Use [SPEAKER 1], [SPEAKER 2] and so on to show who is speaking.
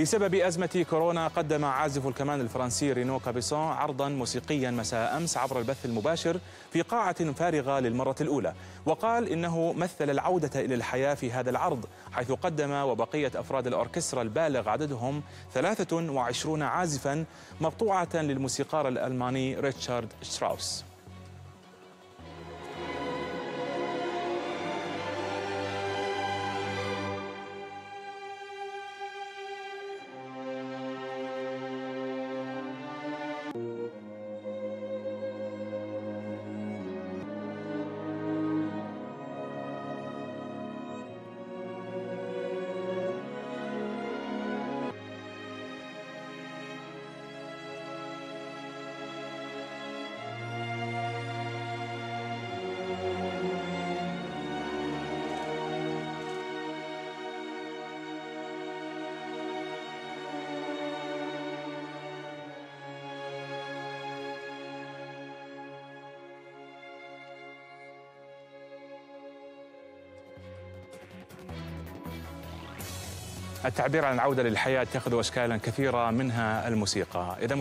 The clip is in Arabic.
[SPEAKER 1] بسبب أزمة كورونا قدم عازف الكمان الفرنسي رينو كابيسون عرضا موسيقيا مساء أمس عبر البث المباشر في قاعة فارغة للمرة الأولى وقال إنه مثل العودة إلى الحياة في هذا العرض حيث قدم وبقية أفراد الأوركسترا البالغ عددهم 23 عازفا مقطوعة للموسيقار الألماني ريتشارد شتراوس. التعبير عن العودة للحياة يتخذ أشكالا كثيرة منها الموسيقى. إذا